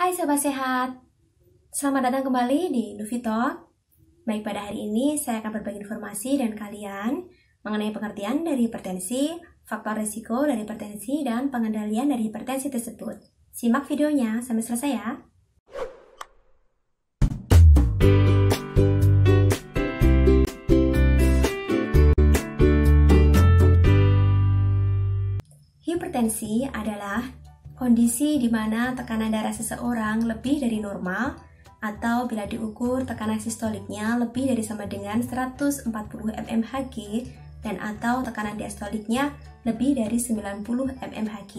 Hai Sobat Sehat, selamat datang kembali di Nuvito. Baik pada hari ini saya akan berbagi informasi dan kalian mengenai pengertian dari hipertensi, faktor risiko dari hipertensi, dan pengendalian dari hipertensi tersebut. Simak videonya sampai selesai ya. Kondisi di mana tekanan darah seseorang lebih dari normal atau bila diukur tekanan sistoliknya lebih dari sama dengan 140 mmHg dan atau tekanan diastoliknya lebih dari 90 mmHg.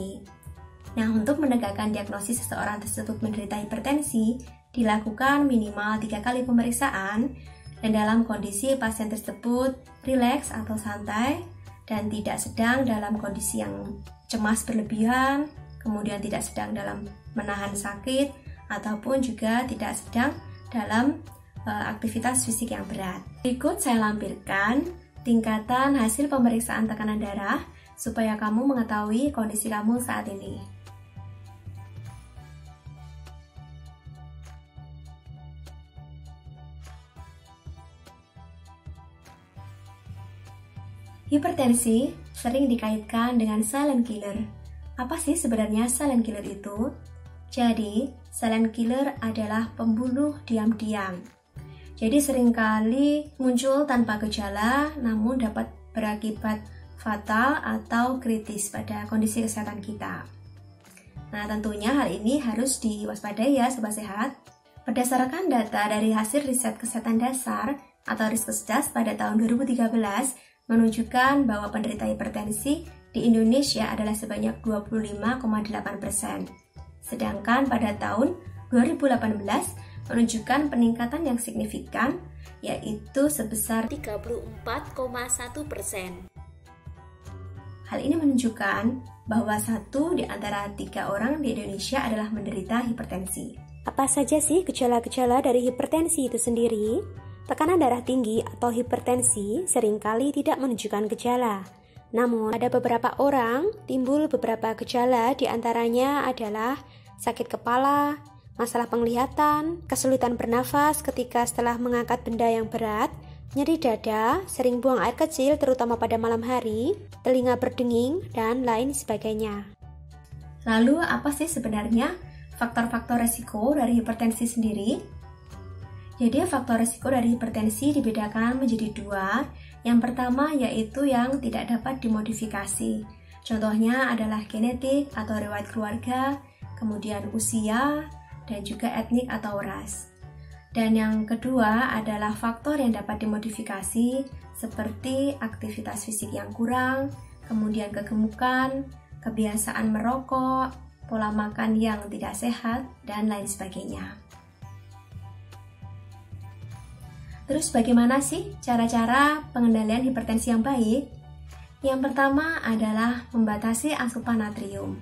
Nah, untuk menegakkan diagnosis seseorang tersebut menderita hipertensi, dilakukan minimal tiga kali pemeriksaan dan dalam kondisi pasien tersebut rileks atau santai dan tidak sedang dalam kondisi yang cemas berlebihan, kemudian tidak sedang dalam menahan sakit, ataupun juga tidak sedang dalam uh, aktivitas fisik yang berat. Berikut saya lampirkan tingkatan hasil pemeriksaan tekanan darah supaya kamu mengetahui kondisi kamu saat ini. Hipertensi sering dikaitkan dengan silent killer apa sih sebenarnya silent killer itu? Jadi, silent killer adalah pembunuh diam-diam. Jadi sering kali muncul tanpa gejala namun dapat berakibat fatal atau kritis pada kondisi kesehatan kita. Nah, tentunya hal ini harus diwaspadai ya sobat sehat. Berdasarkan data dari hasil riset kesehatan dasar atau Riskesdas pada tahun 2013 menunjukkan bahwa penderita hipertensi di Indonesia adalah sebanyak 25,8 persen. Sedangkan pada tahun 2018 menunjukkan peningkatan yang signifikan yaitu sebesar 34,1 persen. Hal ini menunjukkan bahwa satu di antara tiga orang di Indonesia adalah menderita hipertensi. Apa saja sih gejala-gejala dari hipertensi itu sendiri? Tekanan darah tinggi atau hipertensi sering kali tidak menunjukkan gejala, namun, ada beberapa orang timbul beberapa gejala di antaranya adalah sakit kepala, masalah penglihatan, kesulitan bernafas ketika setelah mengangkat benda yang berat, nyeri dada, sering buang air kecil terutama pada malam hari, telinga berdenging, dan lain sebagainya. Lalu apa sih sebenarnya faktor-faktor resiko dari hipertensi sendiri? Jadi faktor resiko dari hipertensi dibedakan menjadi dua, yang pertama yaitu yang tidak dapat dimodifikasi. Contohnya adalah genetik atau riwayat keluarga, kemudian usia, dan juga etnik atau ras. Dan yang kedua adalah faktor yang dapat dimodifikasi seperti aktivitas fisik yang kurang, kemudian kegemukan, kebiasaan merokok, pola makan yang tidak sehat, dan lain sebagainya. Terus bagaimana sih cara-cara pengendalian hipertensi yang baik? Yang pertama adalah membatasi asupan natrium.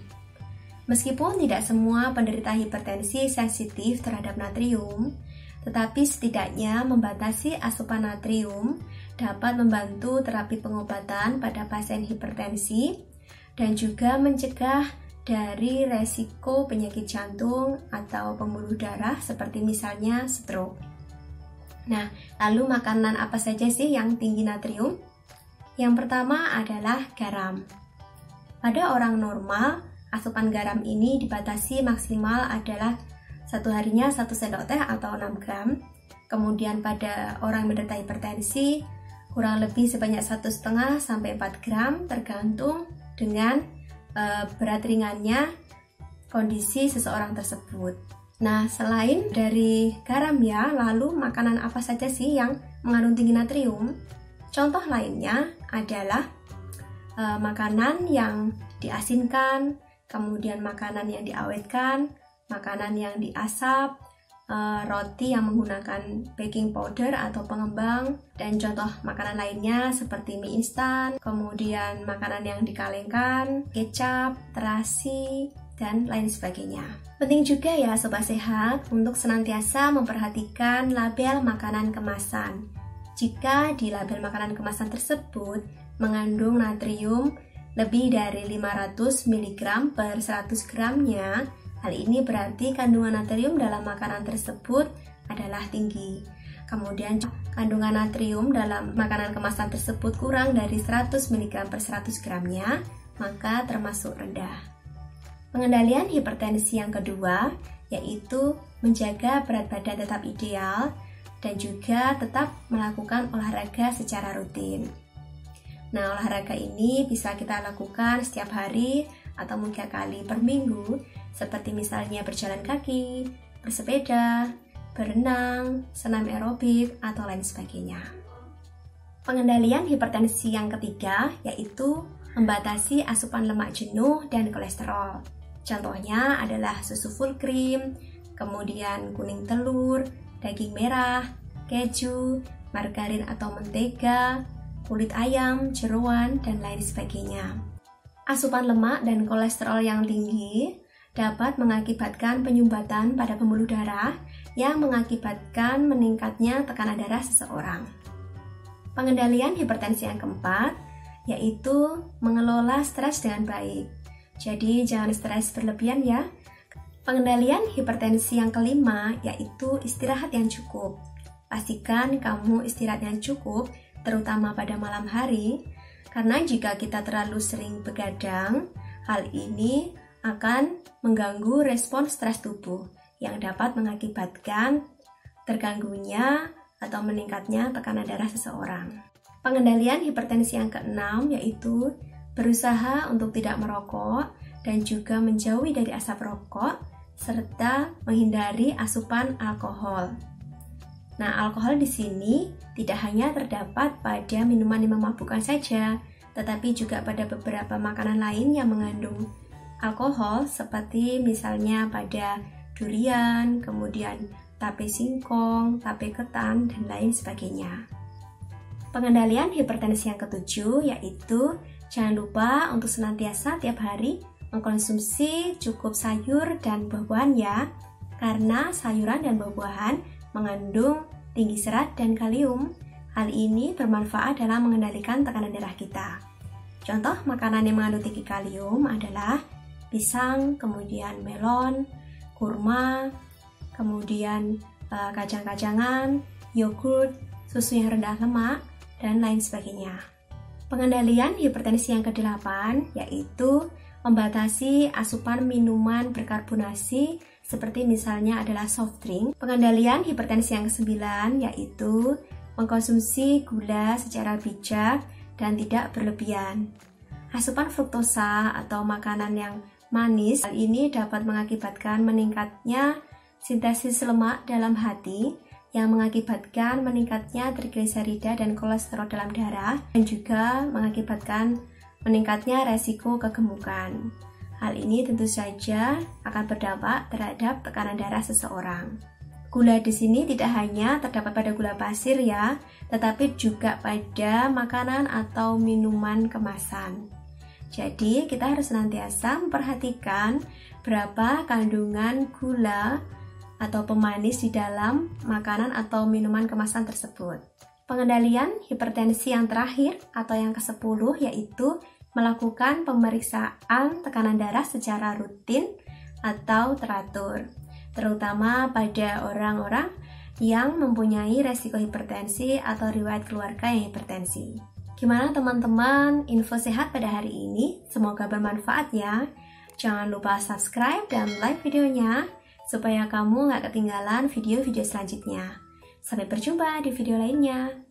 Meskipun tidak semua penderita hipertensi sensitif terhadap natrium, tetapi setidaknya membatasi asupan natrium dapat membantu terapi pengobatan pada pasien hipertensi dan juga mencegah dari resiko penyakit jantung atau pembuluh darah seperti misalnya stroke. Nah, lalu makanan apa saja sih yang tinggi natrium? Yang pertama adalah garam. Pada orang normal, asupan garam ini dibatasi maksimal adalah satu harinya satu sendok teh atau 6 gram. Kemudian pada orang menderita hipertensi, kurang lebih sebanyak satu setengah sampai 4 gram tergantung dengan e, berat ringannya kondisi seseorang tersebut. Nah, selain dari garam ya, lalu makanan apa saja sih yang mengandung tinggi natrium? Contoh lainnya adalah e, makanan yang diasinkan, kemudian makanan yang diawetkan, makanan yang diasap, e, roti yang menggunakan baking powder atau pengembang, dan contoh makanan lainnya seperti mie instan, kemudian makanan yang dikalengkan, kecap, terasi, dan lain sebagainya. Penting juga ya sobat sehat untuk senantiasa memperhatikan label makanan kemasan. Jika di label makanan kemasan tersebut mengandung natrium lebih dari 500 mg per 100 gramnya, Hal ini berarti kandungan natrium dalam makanan tersebut adalah tinggi. Kemudian kandungan natrium dalam makanan kemasan tersebut kurang dari 100 mg per 100 gramnya, maka termasuk rendah. Pengendalian hipertensi yang kedua yaitu menjaga berat badan tetap ideal dan juga tetap melakukan olahraga secara rutin. Nah, olahraga ini bisa kita lakukan setiap hari atau mungkin kali per minggu, seperti misalnya berjalan kaki, bersepeda, berenang, senam aerobik, atau lain sebagainya. Pengendalian hipertensi yang ketiga yaitu membatasi asupan lemak jenuh dan kolesterol. Contohnya adalah susu full cream, kemudian kuning telur, daging merah, keju, margarin atau mentega, kulit ayam, jeruan, dan lain sebagainya. Asupan lemak dan kolesterol yang tinggi dapat mengakibatkan penyumbatan pada pembuluh darah yang mengakibatkan meningkatnya tekanan darah seseorang. Pengendalian hipertensi yang keempat yaitu mengelola stres dengan baik. Jadi jangan stres berlebihan ya. Pengendalian hipertensi yang kelima yaitu istirahat yang cukup. Pastikan kamu istirahat yang cukup, terutama pada malam hari, karena jika kita terlalu sering begadang, hal ini akan mengganggu respon stres tubuh yang dapat mengakibatkan terganggunya atau meningkatnya tekanan darah seseorang. Pengendalian hipertensi yang keenam yaitu berusaha untuk tidak merokok dan juga menjauhi dari asap rokok serta menghindari asupan alkohol. Nah, alkohol di sini tidak hanya terdapat pada minuman yang memabukkan saja, tetapi juga pada beberapa makanan lain yang mengandung alkohol seperti misalnya pada durian, kemudian tape singkong, tape ketan, dan lain sebagainya. Pengendalian hipertensi yang ketujuh yaitu jangan lupa untuk senantiasa tiap hari mengkonsumsi cukup sayur dan buah-buahan ya, karena sayuran dan buah-buahan mengandung tinggi serat dan kalium. Hal ini bermanfaat dalam mengendalikan tekanan darah kita. Contoh makanan yang mengandung tinggi kalium adalah pisang, kemudian melon, kurma, kemudian uh, kacang-kacangan, yogurt, susu yang rendah lemak, dan lain sebagainya. Pengendalian hipertensi yang kedelapan yaitu membatasi asupan minuman berkarbonasi seperti misalnya adalah soft drink. Pengendalian hipertensi yang kesembilan yaitu mengkonsumsi gula secara bijak dan tidak berlebihan. Asupan fruktosa atau makanan yang manis. Hal ini dapat mengakibatkan meningkatnya sintesis lemak dalam hati yang mengakibatkan meningkatnya trigliserida dan kolesterol dalam darah dan juga mengakibatkan meningkatnya resiko kegemukan. Hal ini tentu saja akan berdampak terhadap tekanan darah seseorang. Gula di sini tidak hanya terdapat pada gula pasir ya, tetapi juga pada makanan atau minuman kemasan. Jadi, kita harus senantiasa memperhatikan berapa kandungan gula atau pemanis di dalam makanan atau minuman kemasan tersebut. Pengendalian hipertensi yang terakhir atau yang ke-10 yaitu melakukan pemeriksaan tekanan darah secara rutin atau teratur, terutama pada orang-orang yang mempunyai resiko hipertensi atau riwayat keluarga yang hipertensi. Gimana teman-teman info sehat pada hari ini? Semoga bermanfaat ya. Jangan lupa subscribe dan like videonya supaya kamu nggak ketinggalan video-video selanjutnya. Sampai berjumpa di video lainnya.